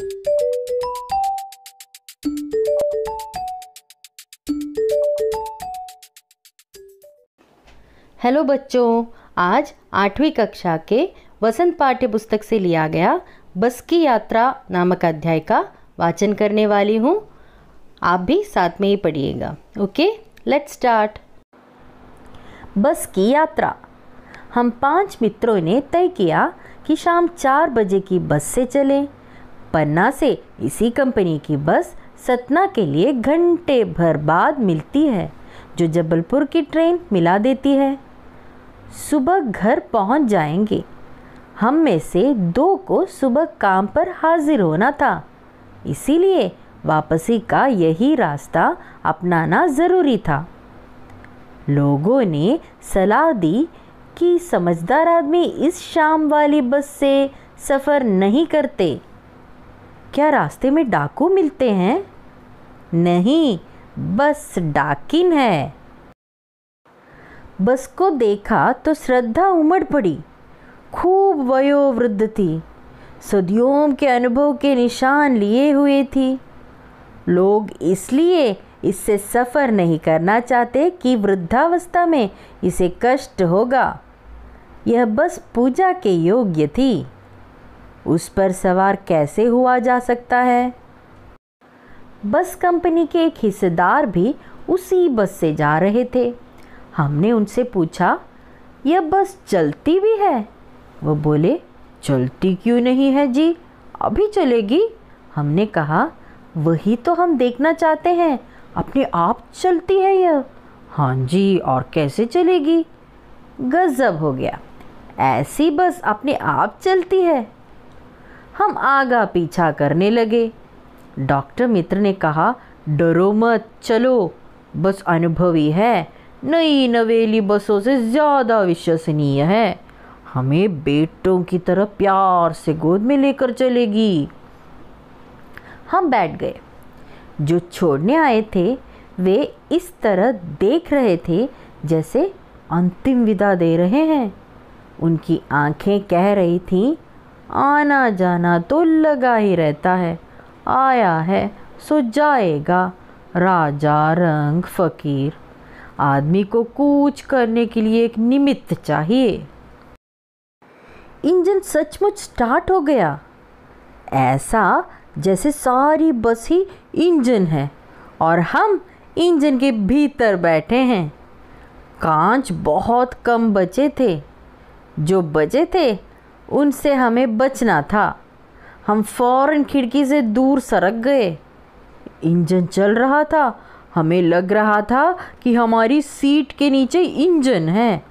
Hello बच्चों, आज आठवीं कक्षा के वसंत पाठ्य पुस्तक से लिया गया बस की यात्रा नामक अध्याय का वाचन करने वाली हूँ। आप भी साथ में ही पढ़िएगा। ओके लेट्स स्टार्ट बस की यात्रा। हम पाँच मित्रों ने तय किया कि शाम चार बजे की बस से चलें। पन्ना से इसी कंपनी की बस सतना के लिए घंटे भर बाद मिलती है, जो जबलपुर की ट्रेन मिला देती है। सुबह घर पहुँच जाएँगे। हम में से दो को सुबह काम पर हाजिर होना था। इसीलिए वापसी का यही रास्ता अपनाना ज़रूरी था। लोगों ने सलाह दी कि समझदार आदमी इस शाम वाली बस से सफ़र नहीं करते। क्या रास्ते में डाकू मिलते हैं? नहीं, बस डाकिन है। बस को देखा तो श्रद्धा उमड़ पड़ी। खूब वयोवृद्ध थी। सदियों के अनुभव के निशान लिए हुए थी। लोग इसलिए इससे सफ़र नहीं करना चाहते कि वृद्धावस्था में इसे कष्ट होगा। यह बस पूजा के योग्य थी। उस पर सवार कैसे हुआ जा सकता है? बस कंपनी के एक हिस्सेदार भी उसी बस से जा रहे थे। हमने उनसे पूछा, यह बस चलती भी है? वो बोले, चलती क्यों नहीं है जी? अभी चलेगी। हमने कहा, वही तो हम देखना चाहते हैं। अपने आप चलती है यह। हाँ जी, और कैसे चलेगी? गजब हो गया। ऐसी बस अपने आप चलती है। हम आगा पीछा करने लगे। डॉक्टर मित्र ने कहा, डरो मत, चलो। बस अनुभवी है। नई नवेली बसों से ज़्यादा विश्वसनीय है। हमें बेटों की तरह प्यार से गोद में लेकर चलेगी। हम बैठ गए। जो छोड़ने आए थे, वे इस तरह देख रहे थे जैसे अंतिम विदा दे रहे हैं। उनकी आँखें कह रही थीं आना जाना तो लगा ही रहता है। आया है सो जाएगा। राजा रंग फकीर। आदमी को कूच करने के लिए एक निमित्त चाहिए। इंजन सचमुच स्टार्ट हो गया। ऐसा जैसे सारी बस ही इंजन है और हम इंजन के भीतर बैठे हैं। कांच बहुत कम बचे थे। जो बचे थे उनसे हमें बचना था। हम फ़ौरन खिड़की से दूर सरक गए। इंजन चल रहा था। हमें लग रहा था कि हमारी सीट के नीचे इंजन है।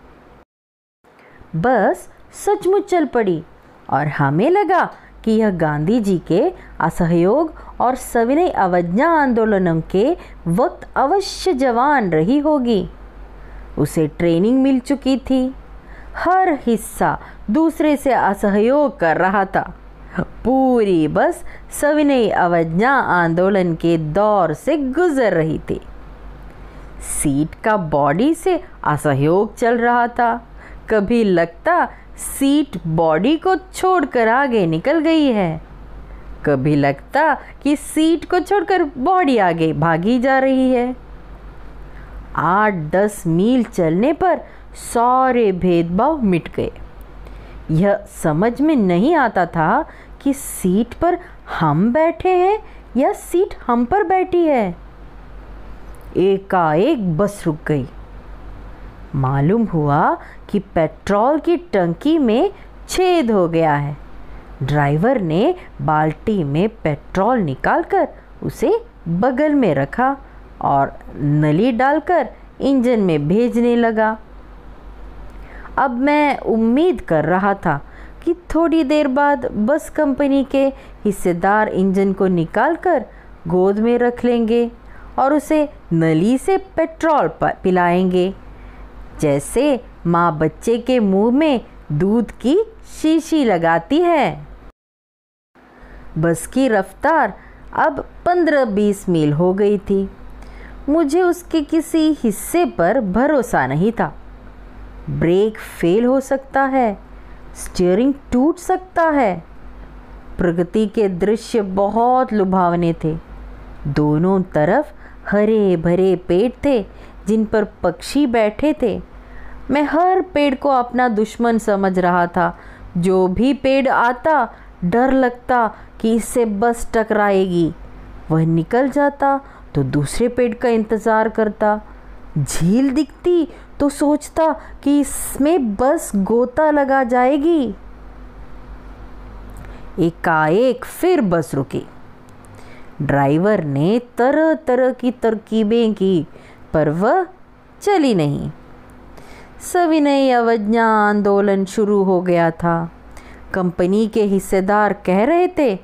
बस सचमुच चल पड़ी और हमें लगा कि यह गांधी जी के असहयोग और सविनय अवज्ञा आंदोलनों के वक्त अवश्य जवान रही होगी। उसे ट्रेनिंग मिल चुकी थी। हर हिस्सा दूसरे से असहयोग कर रहा था। पूरी बस सविनय अवज्ञा आंदोलन के दौर से गुजर रही थी। सीट का बॉडी से असहयोग चल रहा था। कभी लगता सीट बॉडी को छोड़कर आगे निकल गई है। कभी लगता कि सीट को छोड़कर बॉडी आगे भागी जा रही है। आठ दस मील चलने पर सारे भेदभाव मिट गए। यह समझ में नहीं आता था कि सीट पर हम बैठे हैं या सीट हम पर बैठी है। एकाएक बस रुक गई। मालूम हुआ कि पेट्रोल की टंकी में छेद हो गया है। ड्राइवर ने बाल्टी में पेट्रोल निकालकर उसे बगल में रखा और नली डालकर इंजन में भेजने लगा। अब मैं उम्मीद कर रहा था कि थोड़ी देर बाद बस कंपनी के हिस्सेदार इंजन को निकालकर गोद में रख लेंगे और उसे नली से पेट्रोल पिलाएँगे। जैसे माँ बच्चे के मुँह में दूध की शीशी लगाती है। बस की रफ्तार अब पंद्रह बीस मील हो गई थी। मुझे उसके किसी हिस्से पर भरोसा नहीं था। ब्रेक फेल हो सकता है, स्टीयरिंग टूट सकता है। प्रगति के दृश्य बहुत लुभावने थे। दोनों तरफ़ हरे भरे पेड़ थे जिन पर पक्षी बैठे थे। मैं हर पेड़ को अपना दुश्मन समझ रहा था। जो भी पेड़ आता, डर लगता कि इससे बस टकराएगी। वह निकल जाता तो दूसरे पेड़ का इंतज़ार करता। झील दिखती तो सोचता कि इसमें बस गोता लगा जाएगी। एकाएक फिर बस रुकी। ड्राइवर ने तरह तरह की तरकीबें की, पर वह चली नहीं। सविनय अवज्ञा आंदोलन शुरू हो गया था। कंपनी के हिस्सेदार कह रहे थे,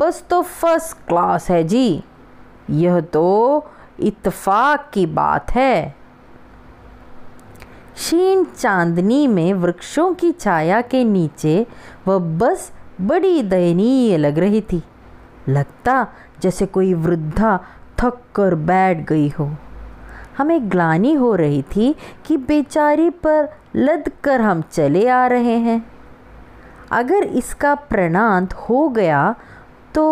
बस तो फ़र्स्ट क्लास है जी। यह तो इत्तेफाक की बात है। क्षीण चांदनी में वृक्षों की छाया के नीचे वह बस बड़ी दयनीय लग रही थी। लगता जैसे कोई वृद्धा थक कर बैठ गई हो। हमें ग्लानी हो रही थी कि बेचारी पर लद कर हम चले आ रहे हैं। अगर इसका प्रणांत हो गया तो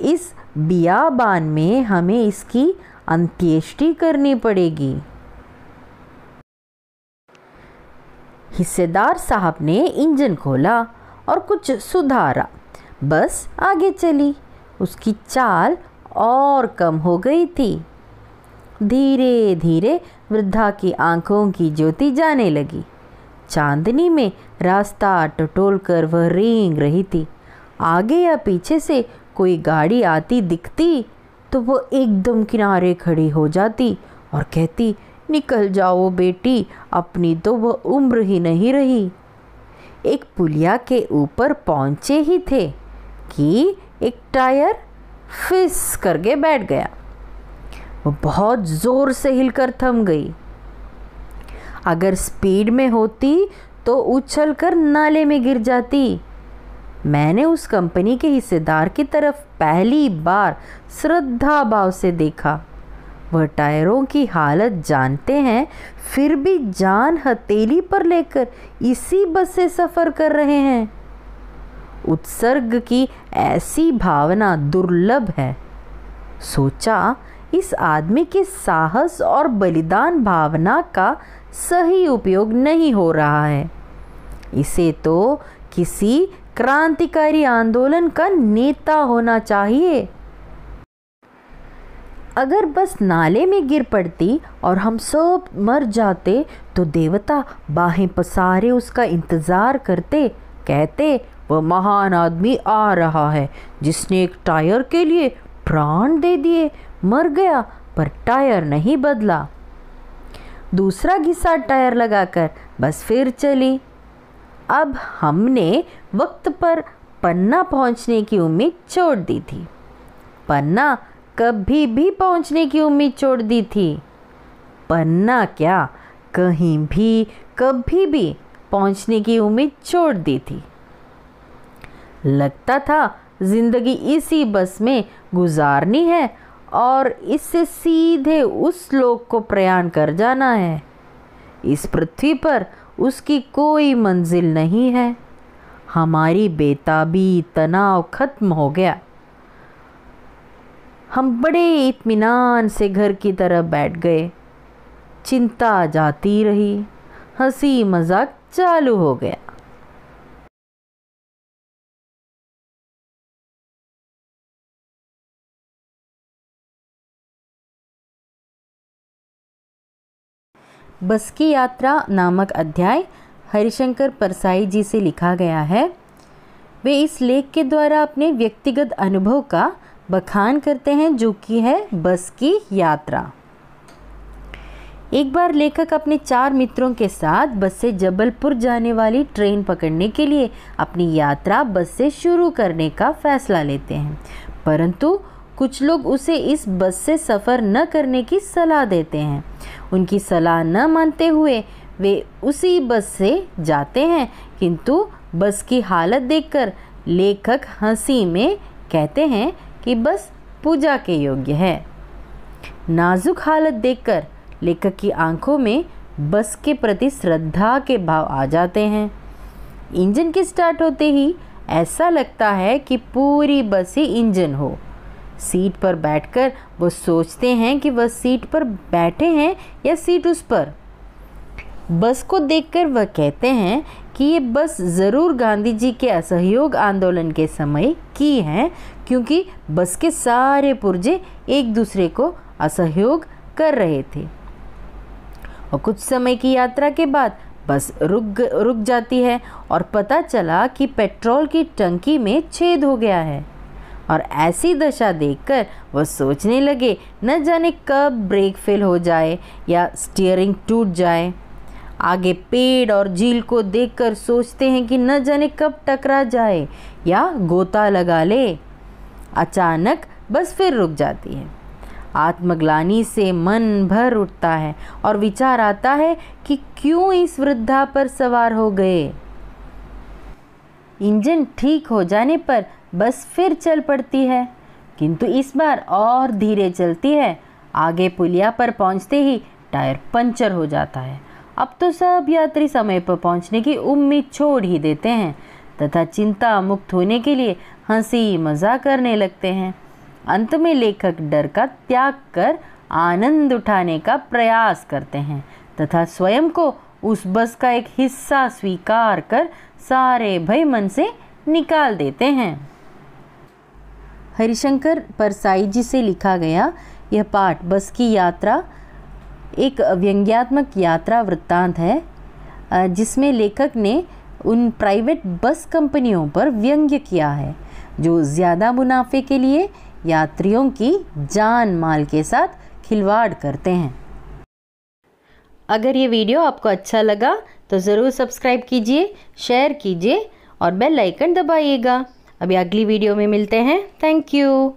इस बियाबान में हमें इसकी अंत्येष्टि करनी पड़ेगी। हिस्सेदार साहब ने इंजन खोला और कुछ सुधारा। बस आगे चली। उसकी चाल और कम हो गई थी। धीरे धीरे वृद्धा की आँखों की ज्योति जाने लगी। चांदनी में रास्ता टटोल कर वह रेंग रही थी। आगे या पीछे से कोई गाड़ी आती दिखती तो वो एकदम किनारे खड़ी हो जाती और कहती निकल जाओ बेटी, अपनी तो वह उम्र ही नहीं रही। एक पुलिया के ऊपर पहुँचे ही थे कि एक टायर फिस करके बैठ गया। वो बहुत ज़ोर से हिलकर थम गई। अगर स्पीड में होती तो उछल कर नाले में गिर जाती। मैंने उस कंपनी के हिस्सेदार की तरफ़ पहली बार श्रद्धा भाव से देखा। वह टायरों की हालत जानते हैं, फिर भी जान हथेली पर लेकर इसी बस से सफ़र कर रहे हैं। उत्सर्ग की ऐसी भावना दुर्लभ है। सोचा, इस आदमी के साहस और बलिदान भावना का सही उपयोग नहीं हो रहा है। इसे तो किसी क्रांतिकारी आंदोलन का नेता होना चाहिए। अगर बस नाले में गिर पड़ती और हम सब मर जाते तो देवता बाहें पसारे उसका इंतज़ार करते, कहते, वह महान आदमी आ रहा है, जिसने एक टायर के लिए प्राण दे दिए, मर गया, पर टायर नहीं बदला। दूसरा घिसा टायर लगाकर बस फिर चली। अब हमने वक्त पर पन्ना पहुँचने की उम्मीद छोड़ दी थी। पन्ना कभी भी पहुँचने की उम्मीद छोड़ दी थी। पन्ना क्या, कहीं भी, कभी भी पहुँचने की उम्मीद छोड़ दी थी। लगता था ज़िंदगी इसी बस में गुजारनी है और इससे सीधे उस लोक को प्रयाण कर जाना है। इस पृथ्वी पर उसकी कोई मंजिल नहीं है। हमारी बेताबी, तनाव खत्म हो गया। हम बड़े इत्मीनान से घर की तरफ़ बैठ गए। चिंता जाती रही। हँसी मज़ाक चालू हो गया। बस की यात्रा नामक अध्याय हरिशंकर परसाई जी से लिखा गया है। वे इस लेख के द्वारा अपने व्यक्तिगत अनुभव का बखान करते हैं जो कि है बस की यात्रा। एक बार लेखक अपने चार मित्रों के साथ बस से जबलपुर जाने वाली ट्रेन पकड़ने के लिए अपनी यात्रा बस से शुरू करने का फैसला लेते हैं। परंतु कुछ लोग उसे इस बस से सफ़र न करने की सलाह देते हैं। उनकी सलाह न मानते हुए वे उसी बस से जाते हैं, किंतु बस की हालत देखकर लेखक हँसी में कहते हैं कि बस पूजा के योग्य है। नाजुक हालत देखकर लेखक की आँखों में बस के प्रति श्रद्धा के भाव आ जाते हैं। इंजन के स्टार्ट होते ही ऐसा लगता है कि पूरी बस ही इंजन हो। सीट पर बैठकर वो सोचते हैं कि वह सीट पर बैठे हैं या सीट उस पर। बस को देखकर वह कहते हैं कि ये बस ज़रूर गांधी जी के असहयोग आंदोलन के समय की है क्योंकि बस के सारे पुर्जे एक दूसरे को असहयोग कर रहे थे। और कुछ समय की यात्रा के बाद बस रुक रुक जाती है और पता चला कि पेट्रोल की टंकी में छेद हो गया है। और ऐसी दशा देखकर वह सोचने लगे, न जाने कब ब्रेक फेल हो जाए या स्टीयरिंग टूट जाए। आगे पेड़ और झील को देखकर सोचते हैं कि न जाने कब टकरा जाए या गोता लगा ले। अचानक बस फिर रुक जाती है। आत्मग्लानी से मन भर उठता है और विचार आता है कि क्यों इस वृद्धा पर सवार हो गए। इंजन ठीक हो जाने पर बस फिर चल पड़ती है, किंतु इस बार और धीरे चलती है। आगे पुलिया पर पहुँचते ही टायर पंचर हो जाता है। अब तो सब यात्री समय पर पहुँचने की उम्मीद छोड़ ही देते हैं, तथा चिंता मुक्त होने के लिए हँसी मज़ा करने लगते हैं। अंत में लेखक डर का त्याग कर आनंद उठाने का प्रयास करते हैं तथा स्वयं को उस बस का एक हिस्सा स्वीकार कर सारे भय मन से निकाल देते हैं। हरिशंकर परसाई जी से लिखा गया यह पाठ बस की यात्रा एक व्यंग्यात्मक यात्रा वृत्तांत है जिसमें लेखक ने उन प्राइवेट बस कंपनियों पर व्यंग्य किया है। जो ज़्यादा मुनाफे के लिए यात्रियों की जान माल के साथ खिलवाड़ करते हैं। अगर ये वीडियो आपको अच्छा लगा तो ज़रूर सब्सक्राइब कीजिए, शेयर कीजिए और बेल आइकन दबाइएगा। अभी अगली वीडियो में मिलते हैं। Thank you.